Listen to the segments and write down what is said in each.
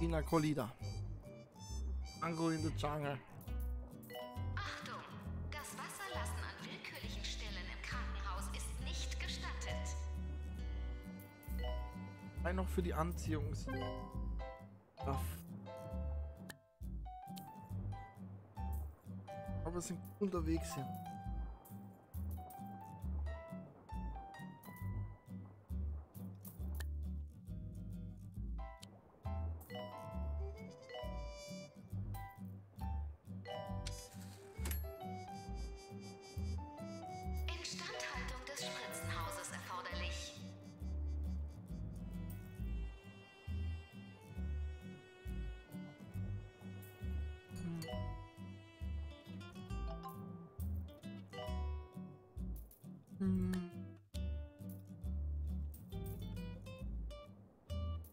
Pina Colida. Mango in the Jungle. Achtung! Das Wasserlassen an willkürlichen Stellen im Krankenhaus ist nicht gestattet. Ein noch für die Anziehungskraft. Aber wir sind unterwegs hier.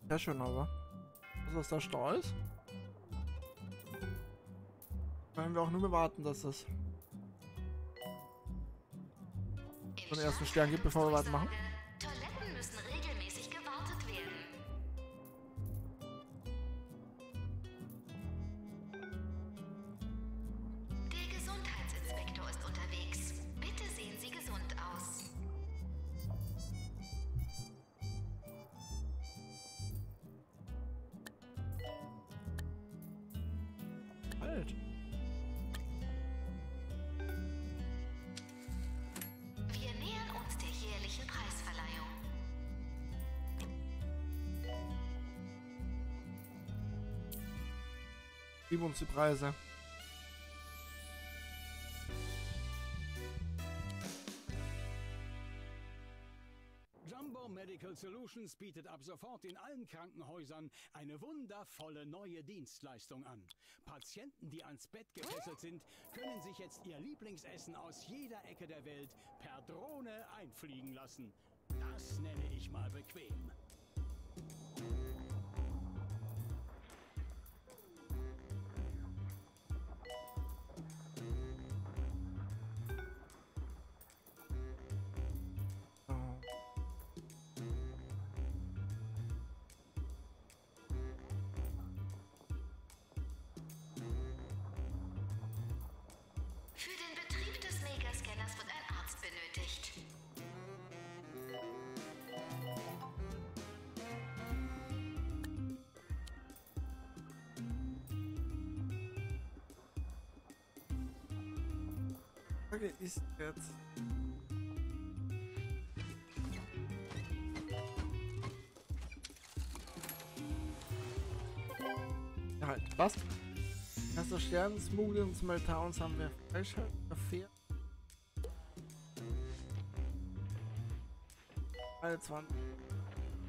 Ja schon, aber. Was da Stau ist? Können wir auch nur mehr warten, dass das den ersten Stern gibt, bevor wir weitermachen? Durchsage, Gib uns die Preise. Jumbo Medical Solutions bietet ab sofort in allen Krankenhäusern eine wundervolle neue Dienstleistung an. Patienten, die ans Bett gefesselt sind, können sich jetzt ihr Lieblingsessen aus jeder Ecke der Welt per Drohne einfliegen lassen. Das nenne ich mal bequem. Für den Betrieb des Megascanners wird ein Arzt benötigt. Frage ist jetzt. Halt, was? Erster Stern, Smoothie und Small Towns haben wir Freischalten, Kaffee. 21. Ein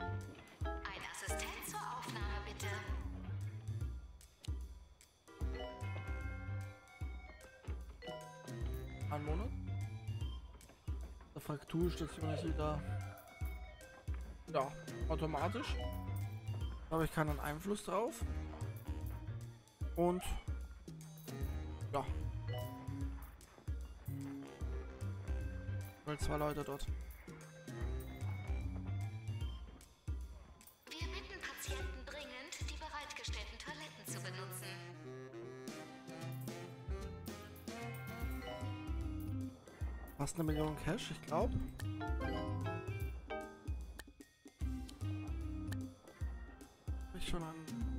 Assistent zur Aufnahme, bitte. Ein Monat. Der Frakturstation ist wieder ja, automatisch. Da habe ich keinen Einfluss drauf. Und Weil zwei Leute dort. Wir bitten Patienten dringend, die bereitgestellten Toiletten zu benutzen. Fast eine Million Cash, ich glaube. Ich schon an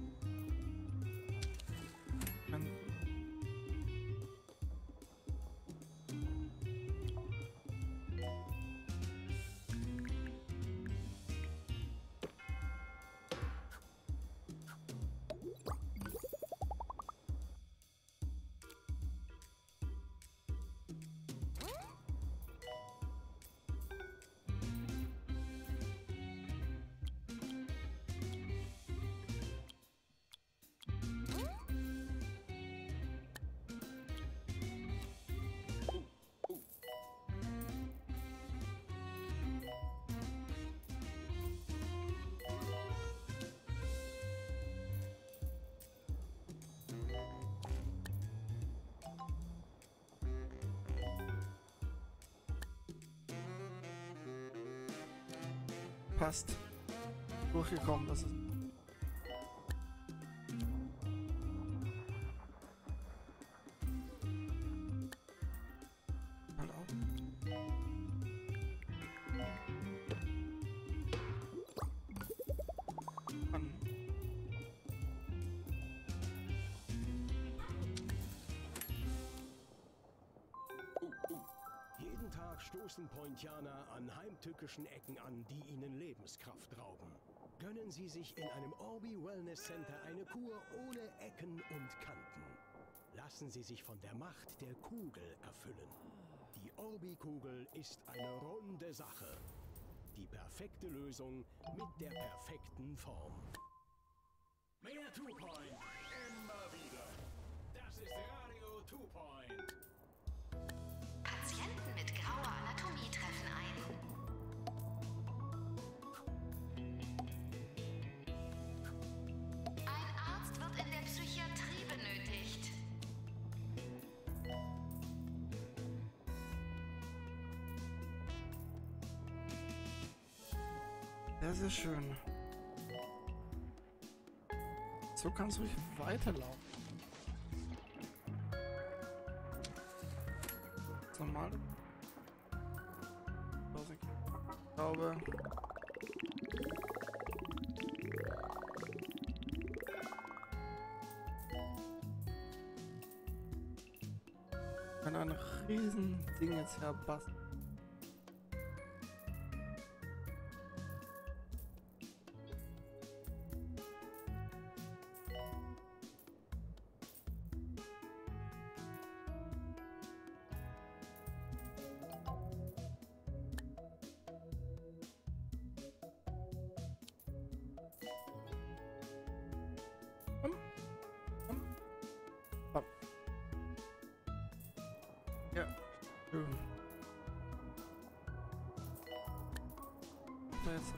passt. Durchgekommen, das ist. Stoßen Pointianer an heimtückischen Ecken an, die ihnen Lebenskraft rauben. Gönnen Sie sich in einem Orbi Wellness Center eine Kur ohne Ecken und Kanten. Lassen Sie sich von der Macht der Kugel erfüllen. Die Orbi-Kugel ist eine runde Sache. Die perfekte Lösung mit der perfekten Form. Mehr Two Point. Immer wieder. Das ist Radio Two Point. Mit grauer Anatomie treffen ein. Ein Arzt wird in der Psychiatrie benötigt. Sehr, sehr schön. So kannst du ruhig weiterlaufen. Normal. Glaube. Kann ein riesen Ding jetzt herbasteln. Schön. So, jetzt.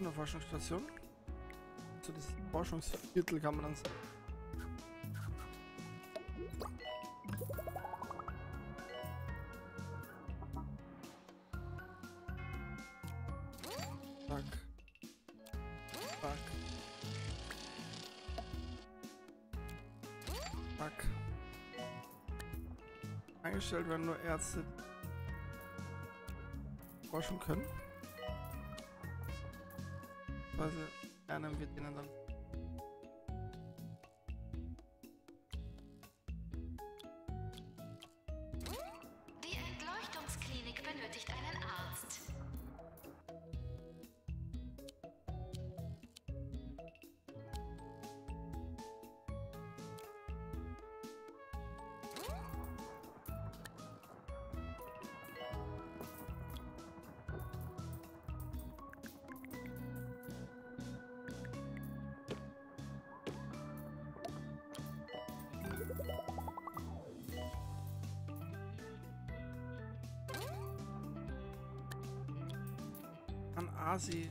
Eine Forschungsstation. So das Forschungsviertel kann man dann sagen. Zack. Zack. Eingestellt werden nur Ärzte forschen können. Also lernen wir denen dann. Asi.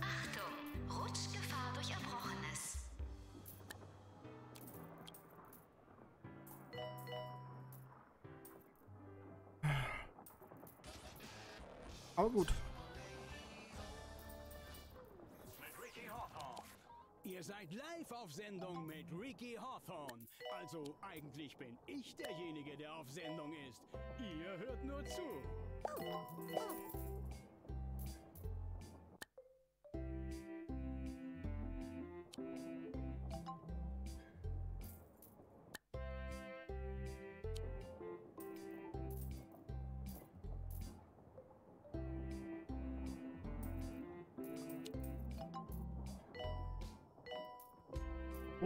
Achtung, Rutschgefahr durch Erbrochenes. Aber gut. Seid live auf Sendung mit Ricky Hawthorne. Also eigentlich bin ich derjenige, der auf Sendung ist. Ihr hört nur zu.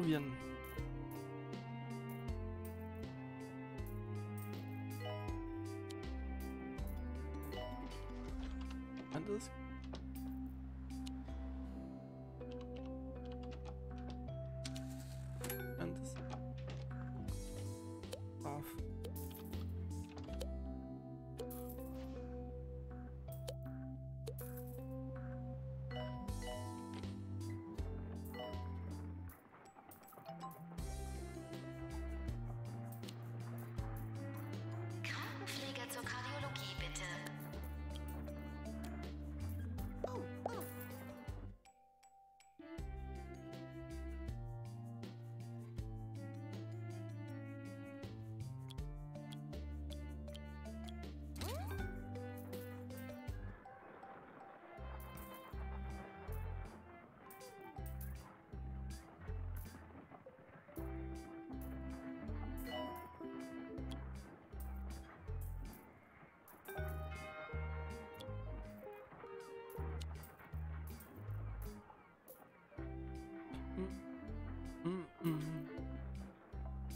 Probieren.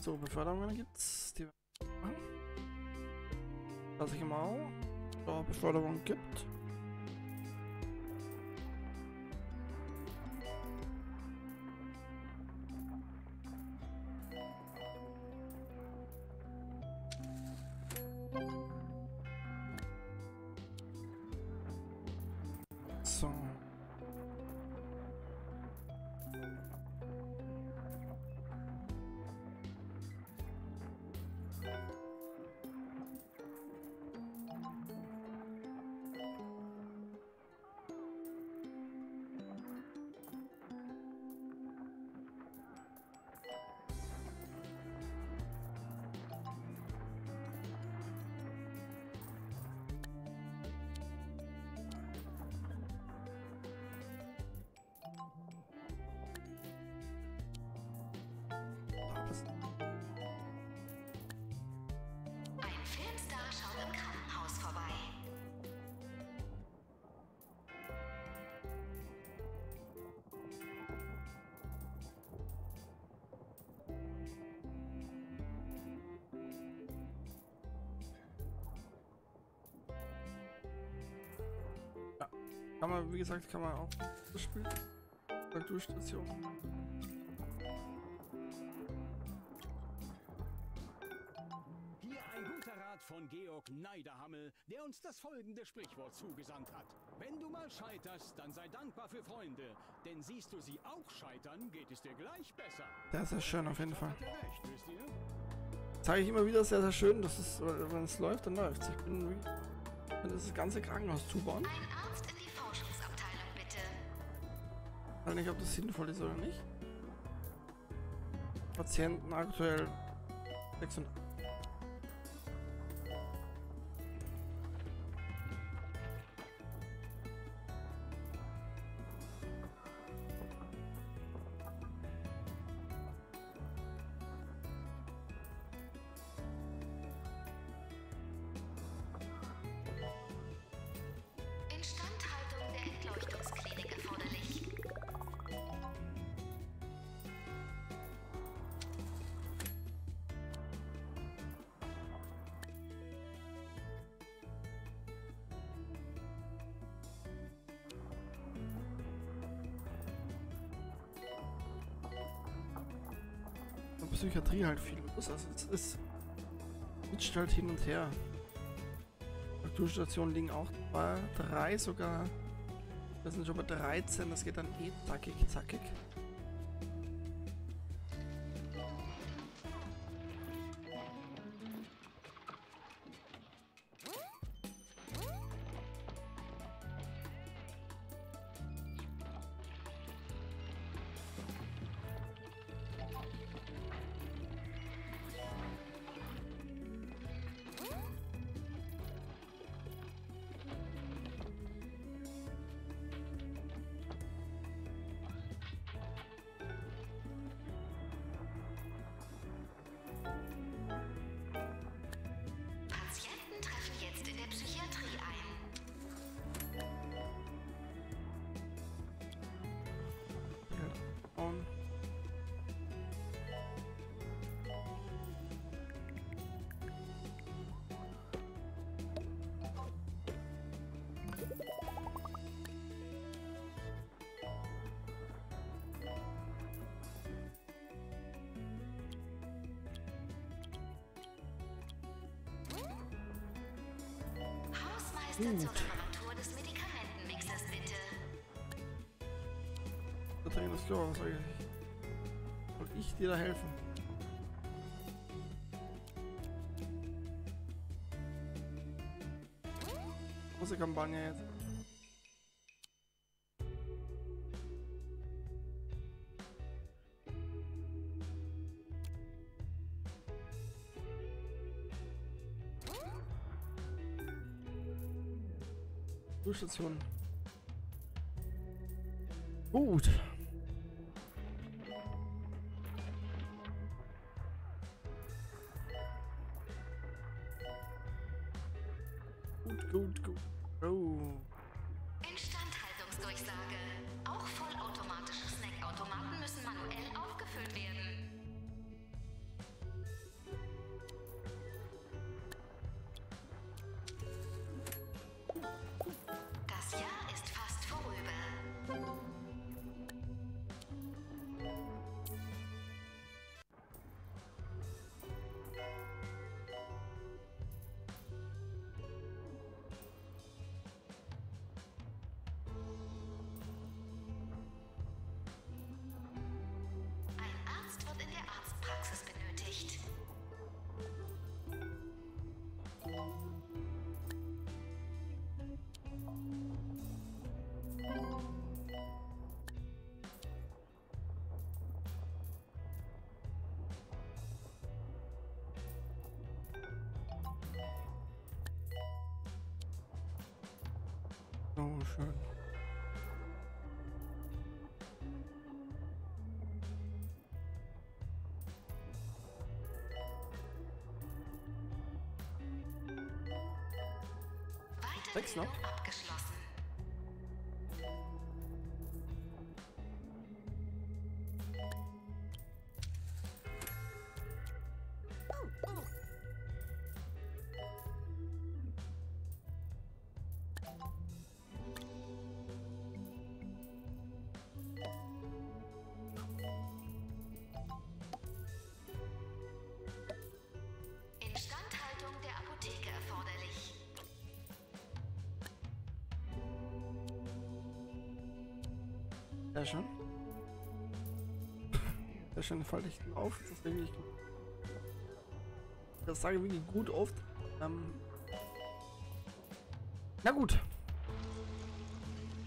So, Beförderungen gibt's. Die dass ich mal da Beförderung gibt. Kann man, wie gesagt, kann man auch das spielen. Kulturstation. Hier ein guter Rat von Georg Neiderhammel, der uns das folgende Sprichwort zugesandt hat. Wenn du mal scheiterst, dann sei dankbar für Freunde, denn siehst du sie auch scheitern, geht es dir gleich besser. Sehr, sehr schön auf jeden Fall. Zeige ich immer wieder sehr, sehr schön, dass es, wenn es läuft, dann läuft Ich bin wenn das ganze Krankenhaus zubauen. Weiß nicht, ob das sinnvoll ist oder nicht. Patienten aktuell 86. Psychiatrie halt viel los. Also es ist. Switcht halt hin und her. Kulturstationen liegen auch bei drei sogar. Wir sind schon bei 13, das geht dann eh zackig, zackig. Das Klo, was soll ich? Soll ich dir da helfen? Große Kampagne jetzt. Station. Gut. Gut, gut, gut. Oh. Instandhaltungsdurchsage. So schön. Sechs noch? Sehr schön. Sehr schön, falte ich auf. Das ist wirklich gut. Das sage ich wirklich gut oft. Ähm Na gut.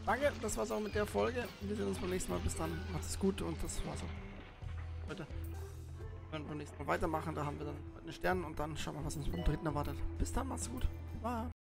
Danke, das war's auch mit der Folge. Wir sehen uns beim nächsten Mal. Bis dann. Macht es gut und das war's auch. Heute werden wir beim nächsten Mal weitermachen. Da haben wir dann einen Stern und dann schauen wir, was uns beim dritten erwartet. Bis dann, macht's gut. Bye.